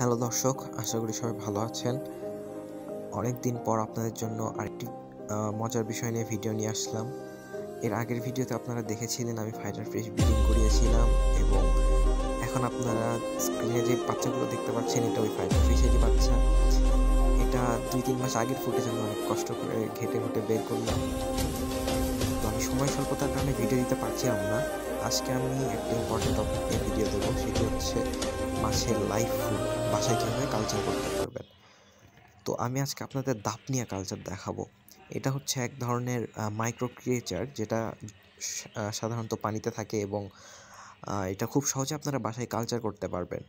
Hello দর্শক, আশা করি সবাই ভালো আছেন। অনেক দিন পর আপনাদের জন্য আরেকটি মজার বিষয় নিয়ে ভিডিও নিয়ে আসলাম। এর আগের ভিডিওতে আপনারা দেখেছিলেন আমি ফাইটার ফিশ ব্রিডিং করিয়েছিলাম এবং এখন আপনারা স্ক্রিনে যে বাচ্চাগুলো দেখতে পাচ্ছেন, এটা ওই ফাইটার ফিশেরই বাচ্চা। এটা দুই তিন মাস আগের ফুটেজ আমি অনেক কষ্ট করে ঘেটে ঘুটে বের করলাম। সময় স্বল্পতার কারণে ভিডিও দিতে পারছিলাম না আজকে আমি একটা ইম্পর্টেন্ট টপিক নিয়ে ভিডিও দেবো, সেটি হচ্ছে মাছের লাইফ ফুড বাসায় কীভাবে কালচার করতে পারবেন। তো আমি আজকে আপনাদের দাপনিয়া কালচার দেখাবো। এটা হচ্ছে এক ধরনের মাইক্রো ক্রিয়েচার যেটা সাধারণত পানিতে থাকে এবং এটা খুব সহজে আপনারা বাসায় কালচার করতে পারবেন।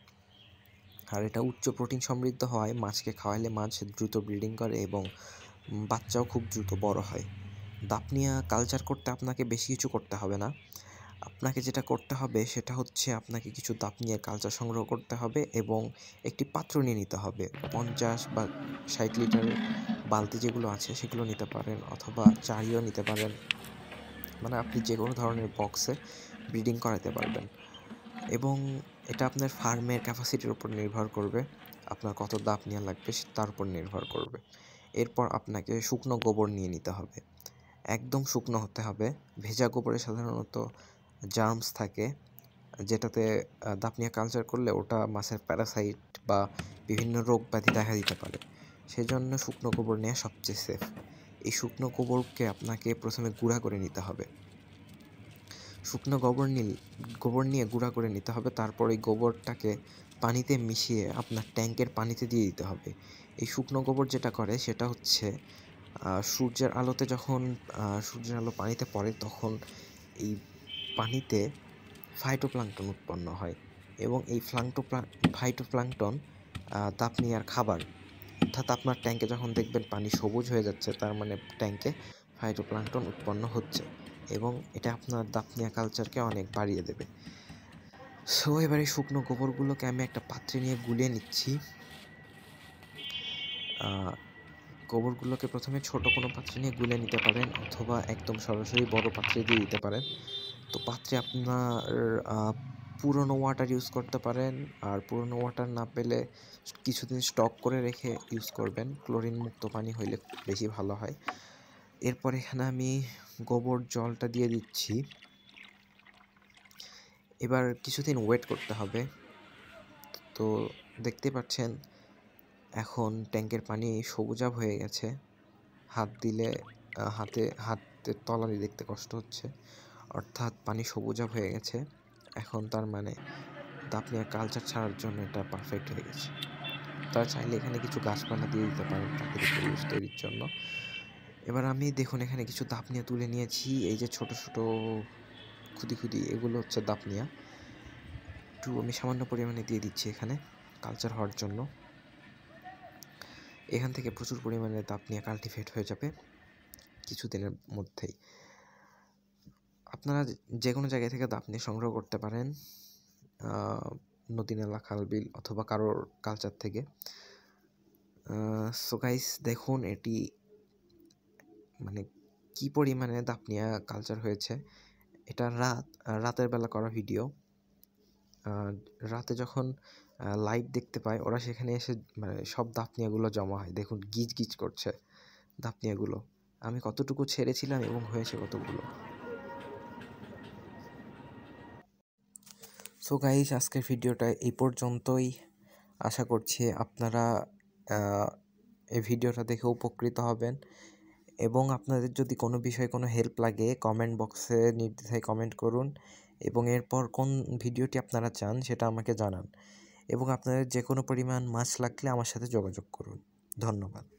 আর এটা উচ্চ প্রোটিন সমৃদ্ধ হয়, মাছকে খাওয়ালে মাছ দ্রুত ব্রিডিং করে এবং বাচ্চাও খুব দ্রুত বড় হয়। দাপনিয়া কালচার করতে আপনাকে বেশি কিছু করতে হবে না। আপনাকে যেটা করতে হবে সেটা হচ্ছে আপনাকে কিছু দাপনিয়া কালচার সংগ্রহ করতে হবে এবং একটি পাত্র নিয়ে নিতে হবে। পঞ্চাশ বা ষাট লিটারের বালতি যেগুলো আছে সেগুলো নিতে পারেন অথবা চারিও নিতে পারেন। মানে আপনি যে কোনো ধরনের বক্সে ব্রিডিং করাতে পারবেন। এবং এটা আপনার ফার্মের ক্যাপাসিটির উপর নির্ভর করবে। আপনার কত দাপ নেওয়া লাগবে তার উপর নির্ভর করবে। এরপর আপনাকে শুকনো গোবর নিয়ে নিতে হবে। একদম শুকনো হতে হবে। ভেজা গোবরে সাধারণত জার্মস থাকে, যেটাতে দাপনিয়া কালচার করলে ওটা মাছের প্যারাসাইট বা বিভিন্ন রোগ ব্যাধি দেখা দিতে পারে। সেজন্য শুকনো গোবর নেওয়া সবচেয়ে সেফ এই শুকনো গোবরকে আপনাকে প্রথমে গুঁড়া করে নিতে হবে। শুকনো গোবর নিল, গোবর নিয়ে গুঁড়া করে নিতে হবে, তারপর এই গোবরটাকে পানিতে মিশিয়ে আপনার ট্যাঙ্কের পানিতে দিয়ে দিতে হবে। এই শুকনো গোবর যেটা করে, সেটা হচ্ছে সূর্যের আলোতে যখন সূর্যের আলো পানিতে পড়ে, তখন এই পানিতে ফাইটোপ্লাঙ্কটন উৎপন্ন হয় এবং এই ফ্লাংটো ফাইটোপ্লাঙ্কটন দাপনিয়ার খাবার। অর্থাৎ আপনার ট্যাঙ্কে যখন দেখবেন পানি সবুজ হয়ে যাচ্ছে, তার মানে ট্যাঙ্কে ফাইটোপ্লাঙ্কটন উৎপন্ন হচ্ছে এবং এটা আপনার দাপনিয়া কালচারকে অনেক বাড়িয়ে দেবে। সো এবারে শুকনো গোবরগুলোকে আমি একটা পাত্রে নিয়ে গুলিয়ে নিচ্ছি। গোবরগুলোকে প্রথমে ছোট কোনো পাত্রে নিয়ে গুলে নিতে পারেন অথবা একদম সরাসরি বড় পাত্রে দিয়ে দিতে পারেন। তো পাত্রে আপনার পুরনো ওয়াটার ইউজ করতে পারেন। আর পুরনো ওয়াটার না পেলে কিছুদিন স্টক করে রেখে ইউজ করবেন। ক্লোরিন মুক্ত পানি হইলে বেশি ভালো হয়। এরপর এখানে আমি গোবর জলটা দিয়ে দিচ্ছি। এবার কিছুদিন ওয়েট করতে হবে। তো দেখতে পাচ্ছেন এখন ট্যাঙ্কের পানি সবুজাব হয়ে গেছে। হাত দিলে হাতে, হাতের তলানি দেখতে কষ্ট হচ্ছে। অর্থাৎ পানি সবুজাব হয়ে গেছে। এখন তার মানে দাপনিয়া কালচার ছাড়ার জন্য এটা পারফেক্ট হয়ে গেছে। তারা চাইলে এখানে কিছু গাছপালা দিয়ে দিতে পারেন প্রাকৃতিক পরিবেশ তৈরির জন্য। এবার আমি দেখুন এখানে কিছু দাপনিয়া তুলে নিয়েছি। এই যে ছোট ছোট খুদি খুদি এগুলো হচ্ছে দাপনিয়া। একটু আমি সামান্য পরিমাণে দিয়ে দিচ্ছি এখানে কালচার হওয়ার জন্য। এখান থেকে প্রচুর পরিমাণে দাপনিয়া কাল্টিভেট হয়ে যাবে কিছুদিনের মধ্যেই। আপনারা যে- কোনো জায়গা থেকে দাপনি সংগ্রহ করতে পারেন নদী নালা, খাল, বিল অথবা কারোর কালচার থেকে। সো গাইস দেখুন এটি মানে কি পরিমাণে দাপনিয়া কালচার হয়েছে। এটা রাত, রাতের বেলা করা ভিডিও রাতে যখন লাইট দেখতে পায়। ওরা সেখানে এসে মানে সব দাপনিয়াগুলো জমা হয়। দেখুন, গিজ গিজ করছে দাপনিয়াগুলো আমি কতটুকু ছেড়েছিলাম এবং হয়েছে কতগুলো? সো গাইজ আজকের ভিডিওটা এই পর্যন্তই। আশা করছি আপনারা এই ভিডিওটা দেখে উপকৃত হবেন। এবং আপনাদের যদি কোনো বিষয়ে কোনো হেল্প লাগে কমেন্ট বক্সে নির্দ্বিধায় কমেন্ট করুন। এবং এরপর কোন ভিডিওটি আপনারা চান, সেটা আমাকে জানান। এবং আপনাদের যে কোনো পরিমাণ মাছ লাগলে আমার সাথে যোগাযোগ করুন। ধন্যবাদ।